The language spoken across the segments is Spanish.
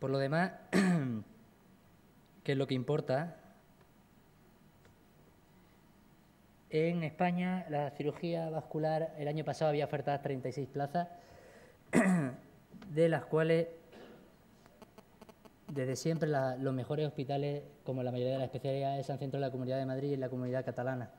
Por lo demás, ¿qué es lo que importa? En España, la cirugía vascular, el año pasado había ofertadas 36 plazas, de las cuales desde siempre los mejores hospitales, como la mayoría de las especialidades, han centrado en la Comunidad de Madrid y en la Comunidad Catalana.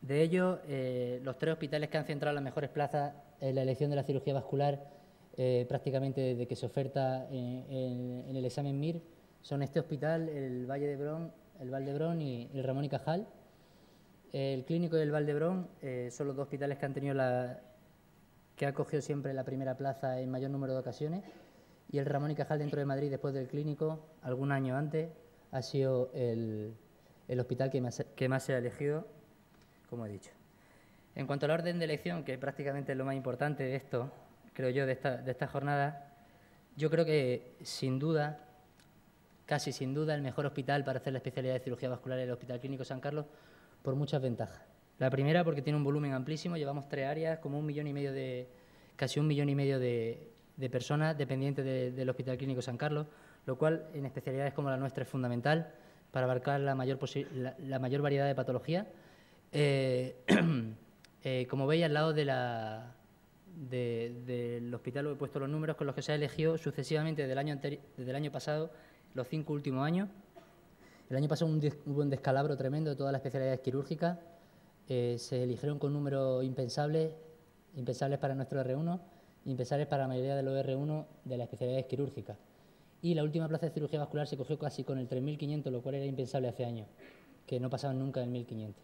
De ellos, eh, los tres hospitales que han centrado las mejores plazas en la elección de la cirugía vascular, eh, prácticamente desde que se oferta en, el examen MIR, son este hospital, el Valle de Brón, el Valdebrón y el Ramón y Cajal. El clínico y el Valdebrón eh, son los dos hospitales que han tenido la, que ha cogido siempre la primera plaza en mayor número de ocasiones, y el Ramón y Cajal dentro de Madrid, después del clínico, algún año antes, ha sido el, hospital que más, que más se ha elegido, como he dicho. En cuanto al orden de elección, que prácticamente es lo más importante de esto, creo yo, de esta, de esta jornada, yo creo que sin duda, casi sin duda, el mejor hospital para hacer la especialidad de cirugía vascular es el Hospital Clínico San Carlos, por muchas ventajas. La primera porque tiene un volumen amplísimo, llevamos tres áreas, como un millón y medio de, casi un millón y medio de, personas dependientes del Hospital Clínico San Carlos, lo cual en especialidades como la nuestra es fundamental para abarcar la mayor, la, mayor variedad de patologías. Eh, eh, como veis, al lado de la, del hospital he puesto los números con los que se ha elegido sucesivamente desde el año, desde el año pasado, los cinco últimos años. El año pasado hubo un descalabro tremendo de todas las especialidades quirúrgicas. Eh, se eligieron con números impensables, impensables para nuestro R1, impensables para la mayoría de los R1 de las especialidades quirúrgicas. Y la última plaza de cirugía vascular se cogió casi con el 3.500, lo cual era impensable hace años, que no pasaban nunca del 1.500.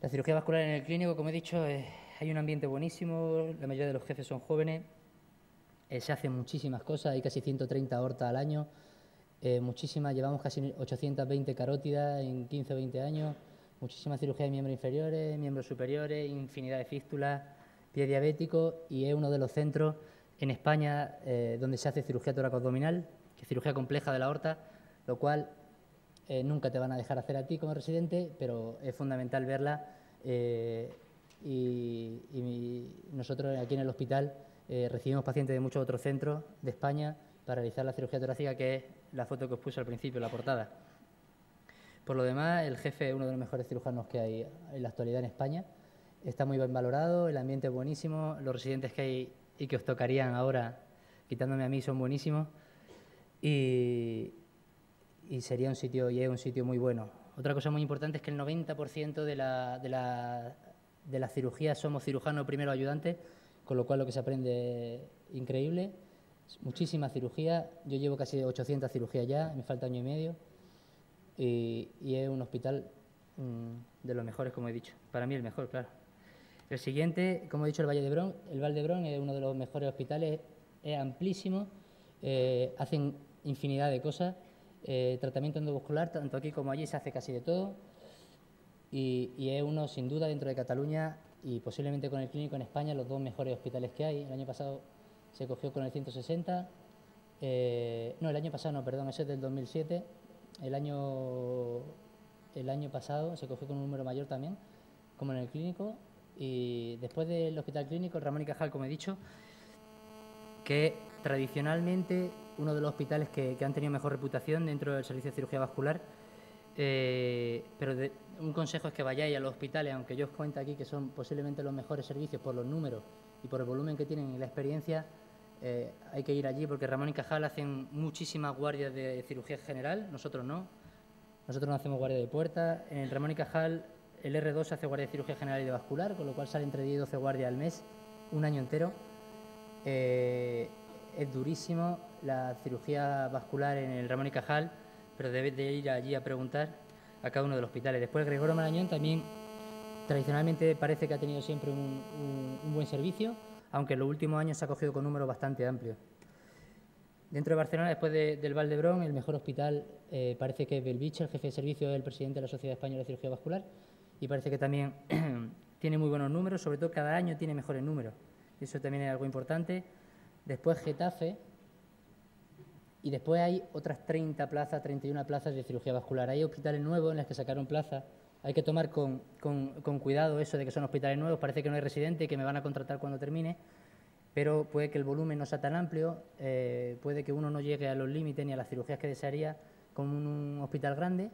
La cirugía vascular en el clínico, como he dicho, eh, hay un ambiente buenísimo, la mayoría de los jefes son jóvenes, eh, se hacen muchísimas cosas, hay casi 130 aortas al año, muchísimas, llevamos casi 820 carótidas en 15 o 20 años, muchísima cirugía de miembros inferiores, miembros superiores, infinidad de fístulas, pie diabético y es uno de los centros en España eh, donde se hace cirugía abdominal, que es cirugía compleja de la aorta, lo cual eh, nunca te van a dejar hacer a ti como residente, pero es fundamental verla eh, y, nosotros aquí en el hospital recibimos pacientes de muchos otros centros de España para realizar la cirugía torácica, que es la foto que os puse al principio, la portada. Por lo demás, el jefe es uno de los mejores cirujanos que hay en la actualidad en España. Está muy bien valorado, el ambiente es buenísimo, los residentes que hay y que os tocarían ahora, quitándome a mí, son buenísimos. Y, sería un sitio, y es un sitio muy bueno. Otra cosa muy importante es que el 90% de la, de, la, de las cirugías somos cirujanos primero ayudantes, con lo cual lo que se aprende es increíble. Muchísima cirugía, yo llevo casi 800 cirugías ya, me falta año y medio y, es un hospital mm, de los mejores, como he dicho. Para mí el mejor, claro. El siguiente, como he dicho, el Valle de Brón. El Valle de Brón es uno de los mejores hospitales, es amplísimo, eh, hacen infinidad de cosas. Eh, tratamiento endovascular, tanto aquí como allí, se hace casi de todo. Y, es uno, sin duda, dentro de Cataluña y posiblemente con el clínico en España, los dos mejores hospitales que hay. El año pasado se cogió con el 160. Eh, no, el año pasado no, perdón, ese es del 2007 el año, el año pasado se cogió con un número mayor también, como en el clínico, y después del hospital clínico, Ramón y Cajal, como he dicho, que tradicionalmente uno de los hospitales que, han tenido mejor reputación dentro del servicio de cirugía vascular, eh, pero un consejo es que vayáis a los hospitales, aunque yo os cuento aquí que son posiblemente los mejores servicios por los números y por el volumen que tienen y la experiencia, eh, hay que ir allí porque Ramón y Cajal hacen muchísimas guardias de cirugía general, nosotros no. Nosotros no hacemos guardia de puerta. En Ramón y Cajal el R2 hace guardia de cirugía general y de vascular, con lo cual sale entre 10 y 12 guardias al mes, un año entero. Eh, es durísimo la cirugía vascular en el Ramón y Cajal, pero debes de ir allí a preguntar a cada uno de los hospitales. Después Gregorio Marañón también tradicionalmente parece que ha tenido siempre un buen servicio aunque en los últimos años se ha cogido con números bastante amplios. Dentro de Barcelona, después del Valdebrón, el mejor hospital eh, parece que es Belvich, el jefe de servicio es el presidente de la Sociedad Española de Cirugía Vascular, y parece que también tiene muy buenos números, sobre todo cada año tiene mejores números. Eso también es algo importante. Después Getafe, y después hay otras 30 plazas, 31 plazas de cirugía vascular. Hay hospitales nuevos en los que sacaron plazas hay que tomar con, cuidado eso de que son hospitales nuevos, parece que no hay residente y que me van a contratar cuando termine. pero puede que el volumen no sea tan amplio, eh, puede que uno no llegue a los límites ni a las cirugías que desearía con un hospital grande,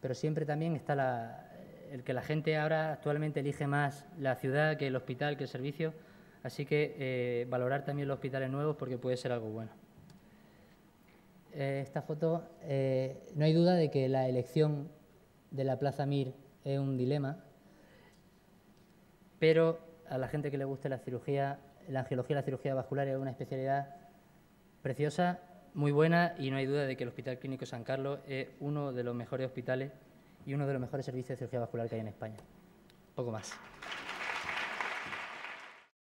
pero siempre también está el que la gente ahora actualmente elige más la ciudad que el hospital, que el servicio, así que eh, valorar también los hospitales nuevos porque puede ser algo bueno. Eh, esta foto, no hay duda de que la elección de la Plaza Mir es un dilema, pero a la gente que le guste la cirugía la angiología la cirugía vascular es una especialidad preciosa, muy buena y no hay duda de que el Hospital Clínico San Carlos es uno de los mejores hospitales y uno de los mejores servicios de cirugía vascular que hay en España. Poco más.